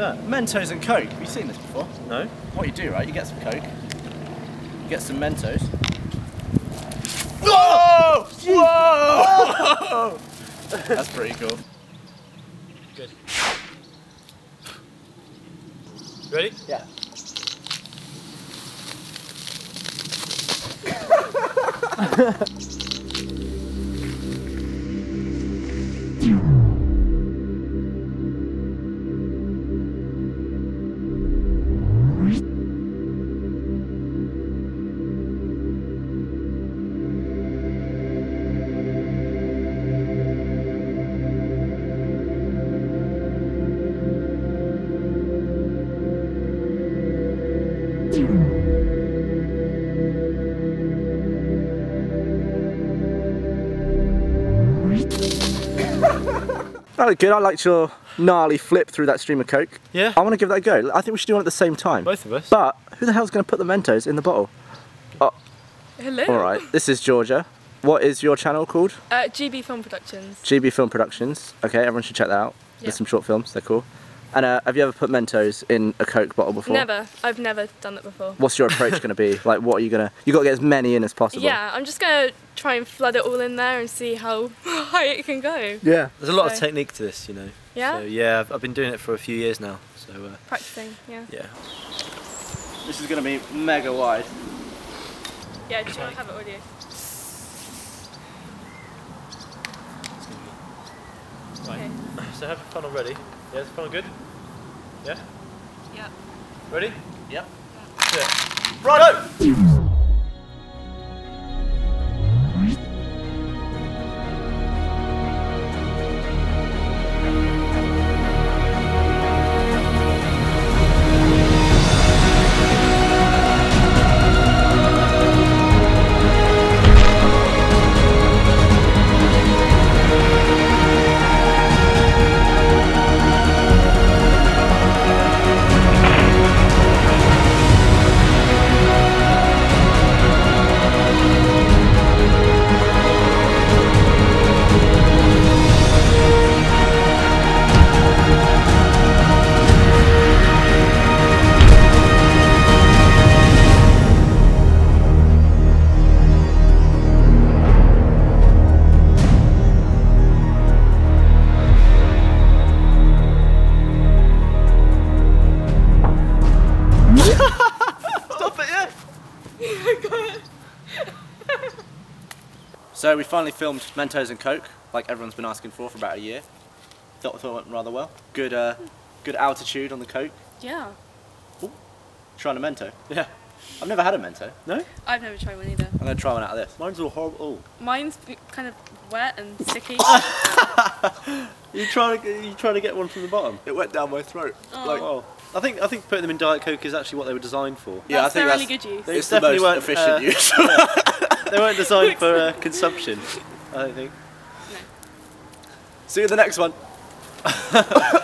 at that? Mentos and Coke. Have you seen this before? No? What you do, right? You get some Coke, you get some Mentos. Whoa! Whoa! That's pretty cool. Good. Ready? Yeah. That looked good. I liked your gnarly flip through that stream of Coke. Yeah. I want to give that a go. I think we should do one at the same time. Both of us. But who the hell's going to put the Mentos in the bottle? Oh. Hello. All right, this is Georgia. What is your channel called? Uh, GB Film Productions. GB Film Productions. Okay, everyone should check that out. Yeah. There's some short films. They're cool. And uh, have you ever put Mentos in a Coke bottle before? Never. I've never done that before. What's your approach going to be? Like, what are you going to... you got to get as many in as possible. Yeah, I'm just gonna try and flood it all in there and see how high it can go. Yeah. There's a lot of technique to this, you know. Yeah? So yeah, I've, I've been doing it for a few years now. So uh, Practicing. Yeah. yeah. This is going to be mega wide. Yeah. Do you want to have it with you? Right. So have your funnel ready. Yeah, is the funnel good? Yeah. Yeah. Ready? Yep. Yeah. Right. Stop so we finally filmed Mentos and Coke, like everyone's been asking for for about a year. Thought, thought it went rather well. Good, uh, good altitude on the Coke. Yeah. Trying a Mento. Yeah. I've never had a Mento. No? I've never tried one either. I'm gonna try one out of this. Mine's all horrible. Mine's kind of wet and sticky. You trying to you trying to get one from the bottom? It went down my throat. Oh. Like, oh. I think I think putting them in Diet Coke is actually what they were designed for. Yeah, That's I think thoroughly that's good use. They it's the most efficient uh, use. They weren't designed for uh, consumption. I don't think. See you in the next one.